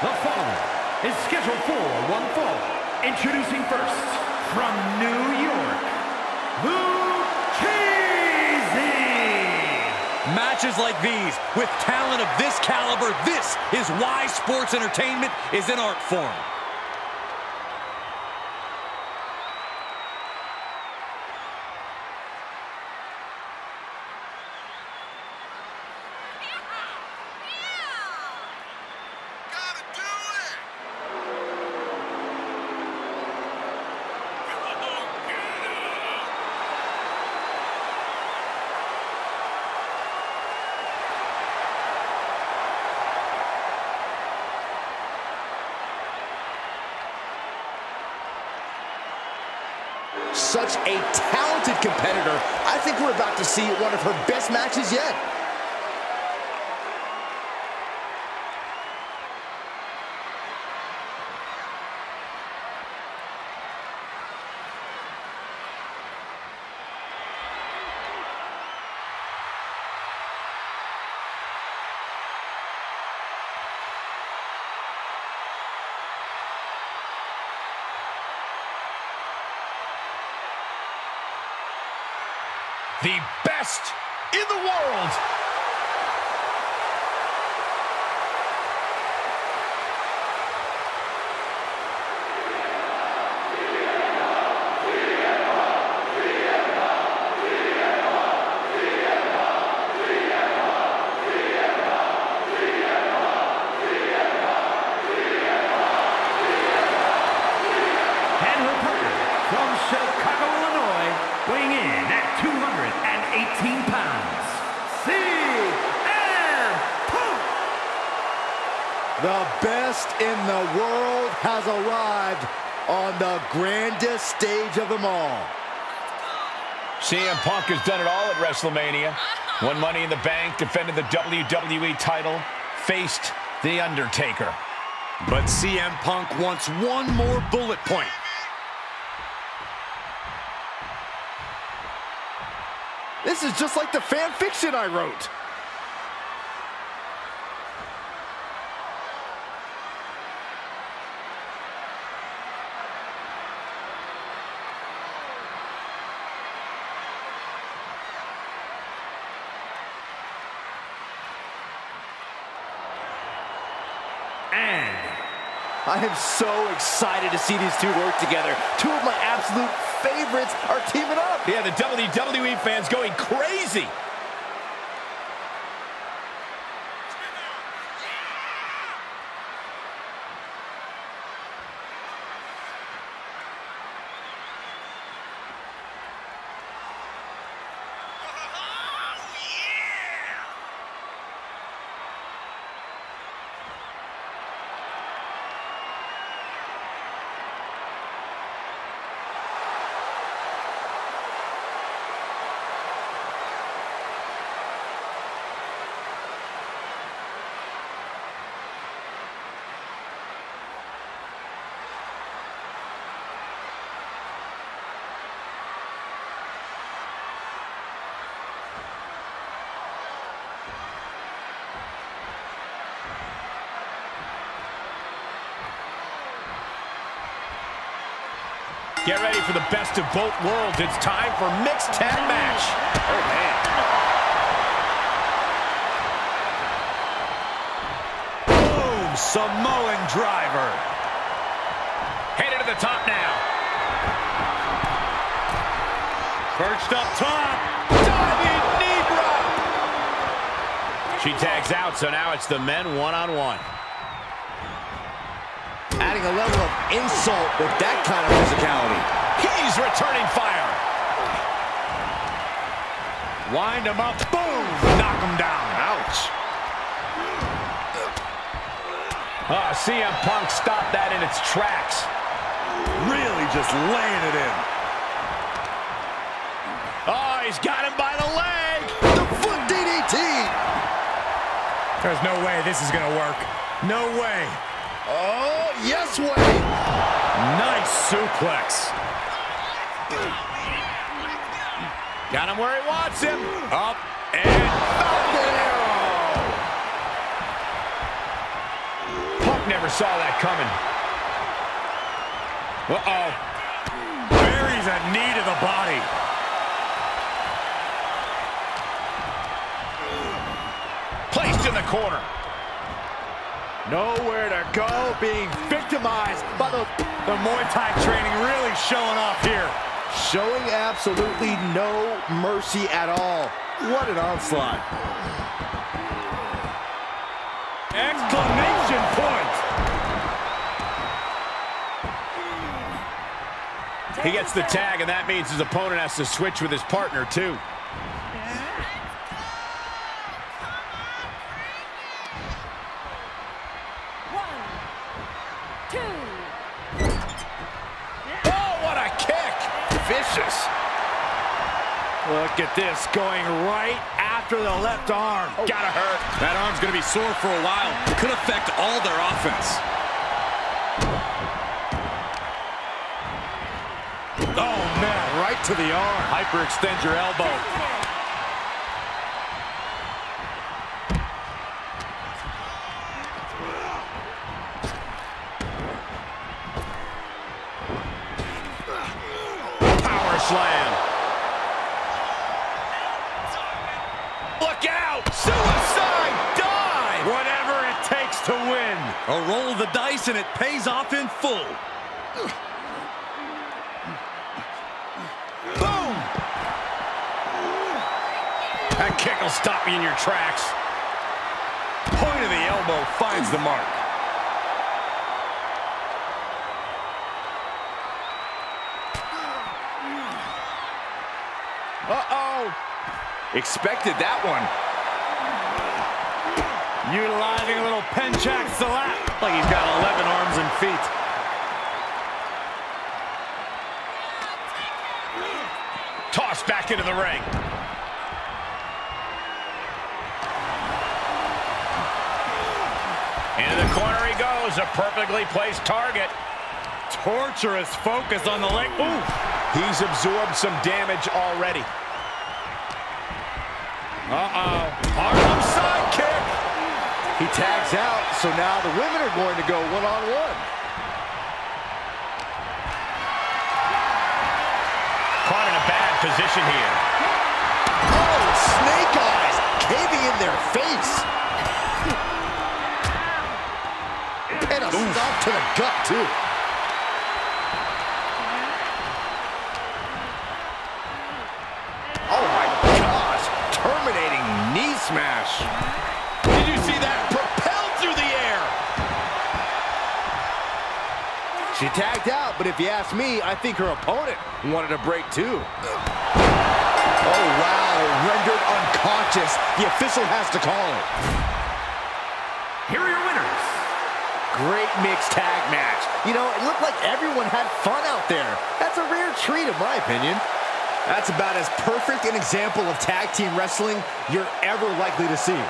The following is scheduled for one fall. Introducing first, from New York, Lucchese! Matches like these, with talent of this caliber, this is why sports entertainment is an art form. Gotta do it! Such a talented competitor. I think we're about to see one of her best matches yet. The best in the world. The best in the world has arrived on the grandest stage of them all. CM Punk has done it all at WrestleMania. Won Money in the Bank, defended the WWE title, faced The Undertaker. But CM Punk wants one more bullet point. This is just like the fan fiction I wrote. And I am so excited to see these two work together. Two of my absolute favorites are teaming up. Yeah, the WWE fans going crazy. Get ready for the best of both worlds. It's time for mixed tag match. Oh, man. Boom! Samoan driver. Headed to the top now. Perched up top. Diving knee drop. She tags out, so now it's the men one-on-one. Adding a level of insult with that kind of physicality. He's returning fire. Wind him up. Boom! Knock him down. Ouch. Ah, CM Punk stopped that in its tracks. Really just laying it in. Oh, he's got him by the leg. The foot DDT. There's no way this is going to work. No way. Oh, yes way. Nice suplex. Got him where he wants him. Up and. Punk never saw that coming. Uh-oh. Buries a knee to the body. Placed in the corner. Nowhere to go, being victimized by the... The Muay Thai training really showing off here. Showing absolutely no mercy at all. What an onslaught. Exclamation point. He gets the tag, and that means his opponent has to switch with his partner, too. Two. Oh, what a kick! Vicious. Look at this, going right after the left arm. Oh. Gotta hurt. That arm's going to be sore for a while. Could affect all their offense. Oh, man, right to the arm. Hyperextend your elbow. Slam. Look out! Suicide dive! Whatever it takes to win. A roll of the dice, and it pays off in full. Boom! That kick will stop you in your tracks. Point of the elbow finds the mark. Uh-oh. Expected that one. Utilizing a little pencak silat. Like he's got 11 arms and feet. Tossed back into the ring. Into the corner he goes. A perfectly placed target. Torturous focus on the leg. Ooh. He's absorbed some damage already. Uh-oh. Harlem sidekick. He tags out, so now the women are going to go one-on-one. Caught in a bad position here. Oh, snake eyes caving in their face. And a stop to the gut, too. Smash. Did you see that? Propelled through the air. She tagged out, but if you ask me, I think her opponent wanted a break, too. Oh, wow. Rendered unconscious. The official has to call it. Here are your winners. Great mixed tag match. You know, it looked like everyone had fun out there. That's a rare treat, in my opinion. That's about as perfect an example of tag team wrestling you're ever likely to see.